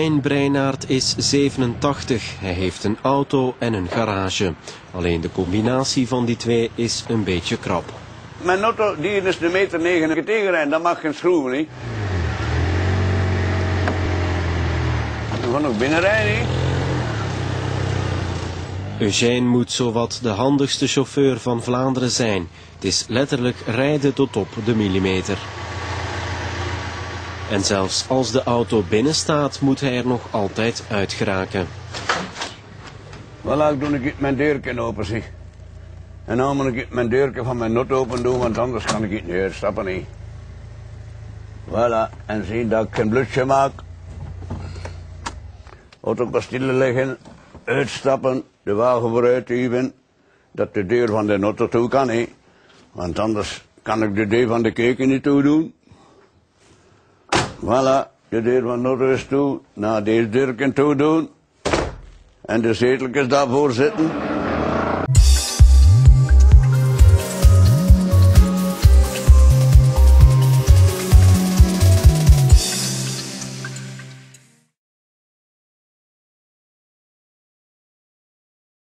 Eugène Breinaert is 87. Hij heeft een auto en een garage. Alleen de combinatie van die twee is een beetje krap. Mijn auto die is de meter 9 tegenrijden, dat mag geen schroeven niet. We gaan ook binnenrijden. niet? Eugène moet zowat de handigste chauffeur van Vlaanderen zijn. Het is letterlijk rijden tot op de millimeter. En zelfs als de auto binnen staat, moet hij er nog altijd uit geraken. Voilà, ik doe ik mijn deurken open, zie. En dan moet ik mijn deurken van mijn not open doen, want anders kan ik niet meer stappen niet. Voilà, en zie dat ik een blusje maak. Auto kan stilleggen, uitstappen, de wagen vooruit duwen, dat de deur van de auto toe kan, hè. Want anders kan ik de deur van de keuken niet toe doen. Voilà, de deur van is toe, nou deze deur kan toe doen. En de zeteltjes daarvoor zitten.